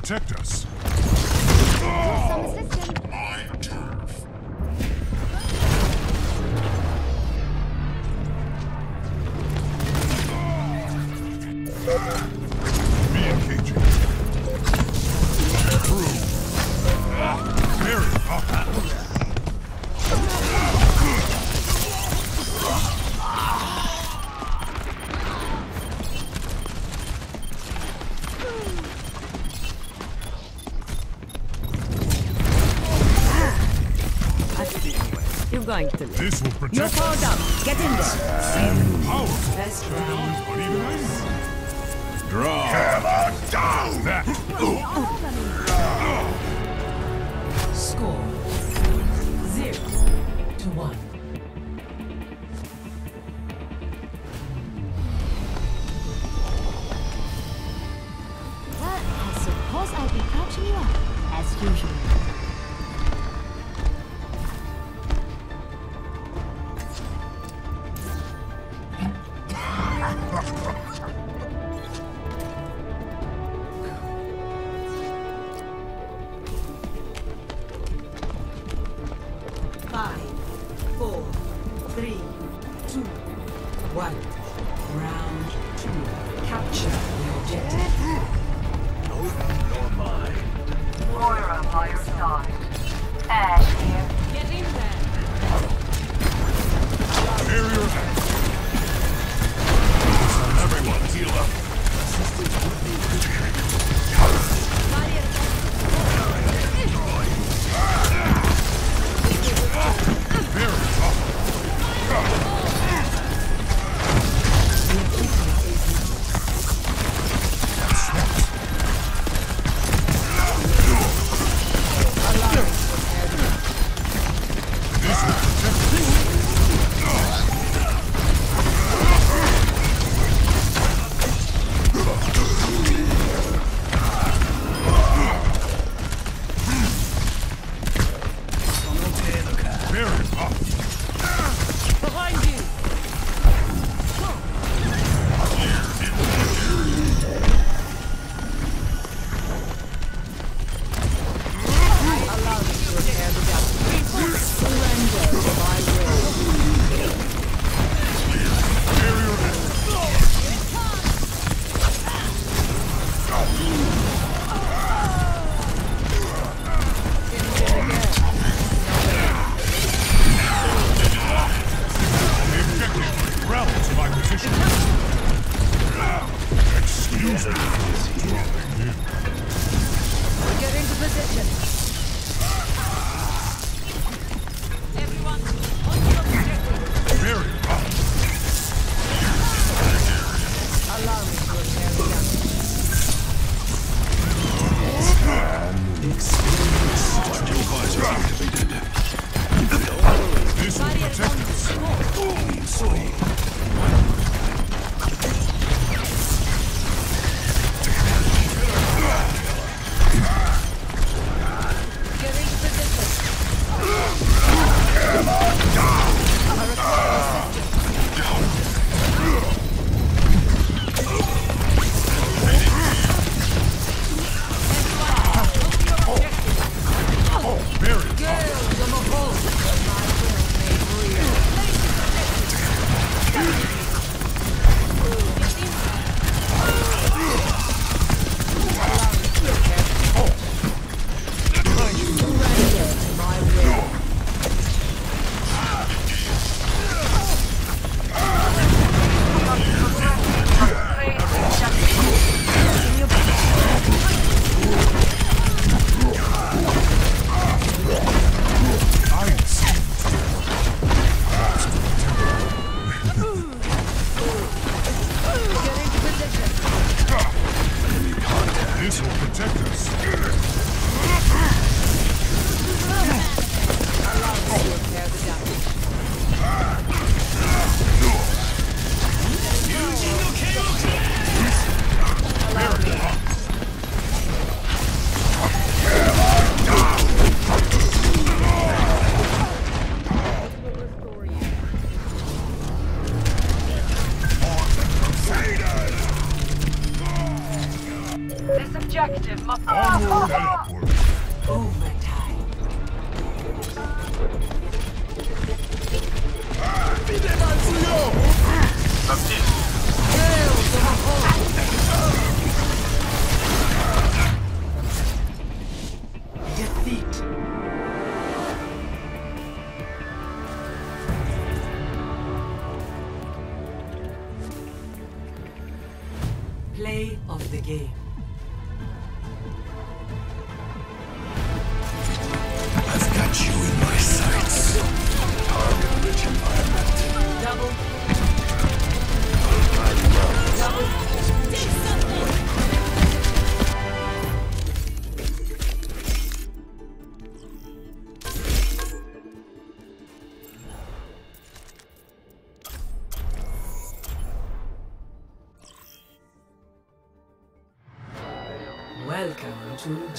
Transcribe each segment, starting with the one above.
protect us. going to live. This will protect You're powered up. Get in there. Powerful. Best round. Draw. Hammer down. That. Score. Zero to one. Well, I suppose I'll be catching you up, as usual. cuarto.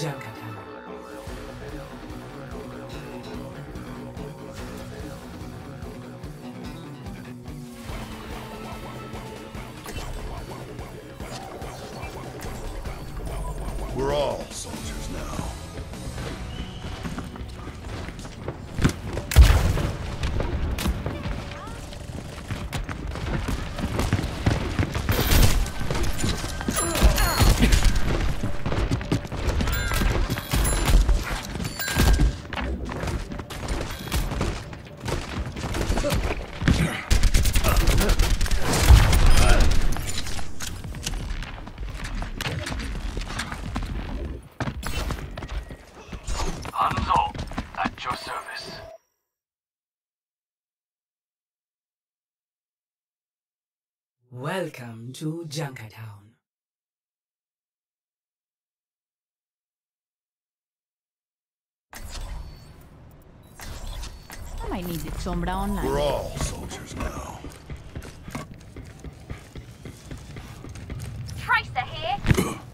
Welcome to Junkertown. Welcome to Junkertown. I might need the sombra online. We're all soldiers now. Tracer here.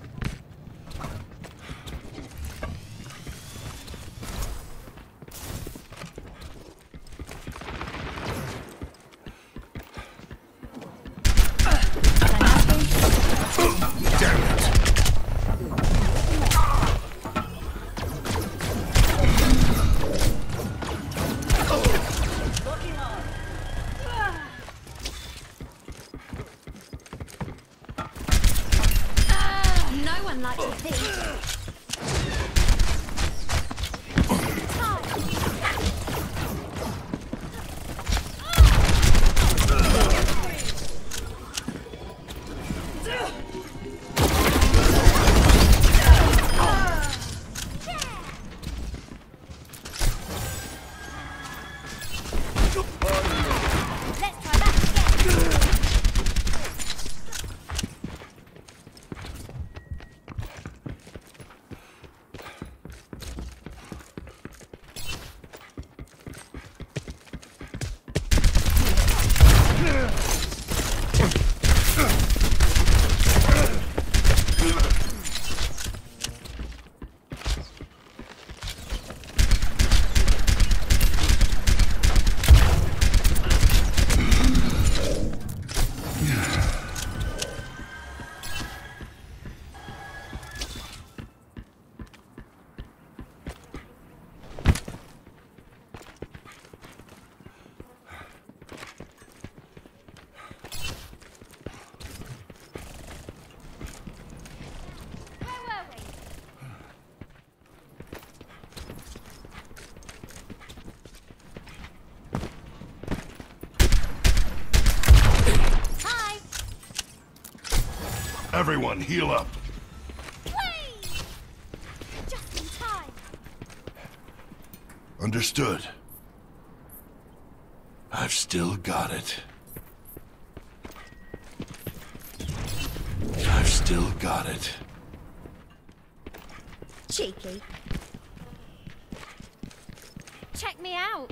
Everyone, heal up. Just in time. Understood. I've still got it. I've still got it. Cheeky. Check me out.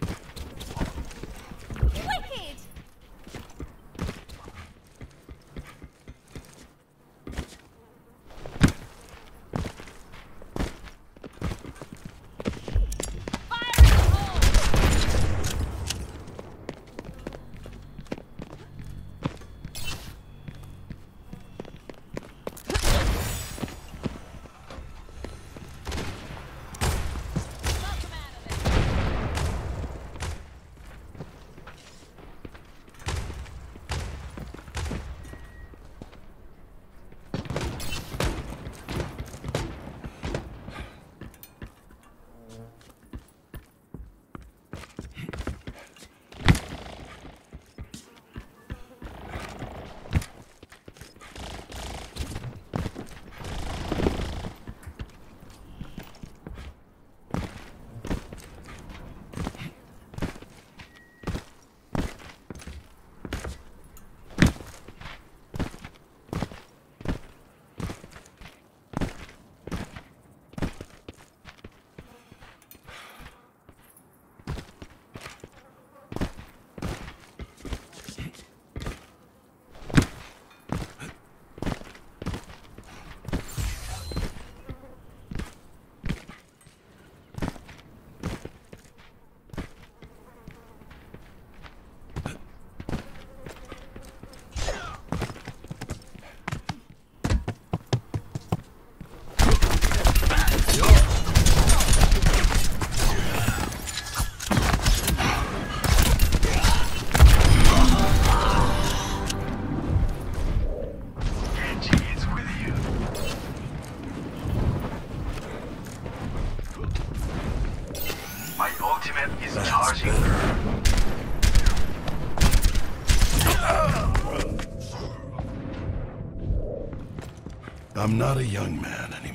I'm not a young man anymore.